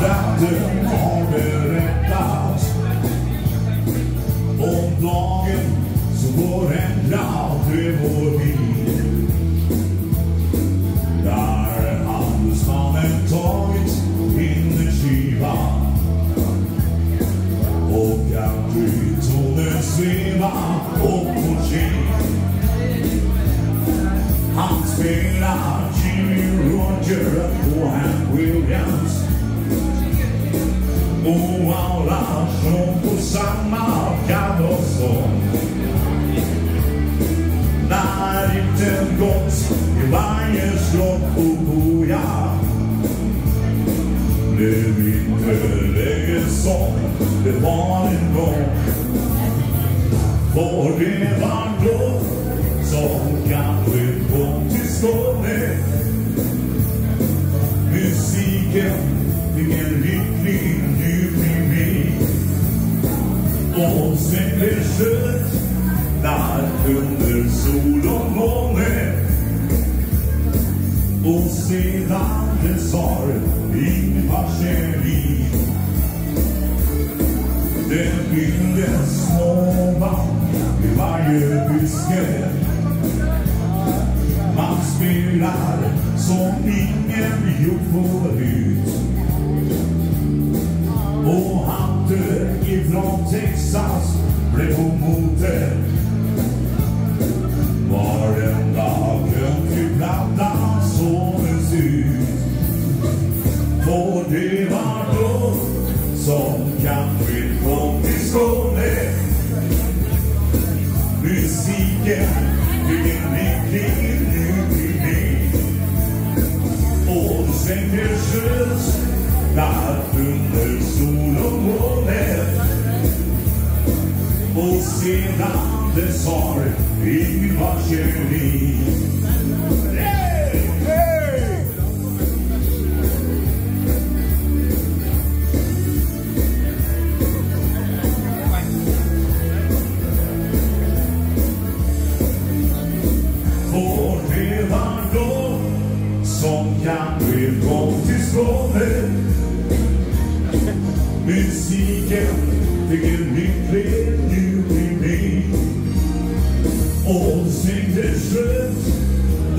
Trakten har berättat om dagen som går en över vår bil. Där handelsmannen tagit in en skiva och countrytonen sveva upp på kind. Han spelar Jimmy Roger och Hank Williams och alla som på samma karossong. När rykten gått i varje slott och boja blev inte längre som det var en gång. För det var då och sen blev där under sol och måne. Och sedan den har Ingvar Kjellin. Den bilden småman i varje buske. Man spelar som ingen gjort förut. Och hatten ifrån Texas blev på modet. Varenda countryplatta såldes ut För det var då som countryn kom till Skåne? Musiken fick en riktig utbildning Och det sjöss, natt under sol och måne. Och sedan dess har Ingvar Kjellin Hey! Hey! För det var då som Gabriel kom till Skåne Musiken fick en lycklig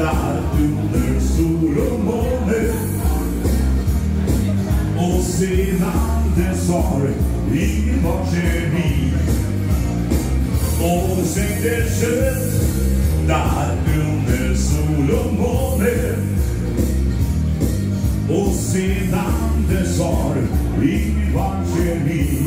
där under sol och måne? Och sedan dess har ingen varit geni och det kött där under sol och måne? Och sedan dess har ingen varit geni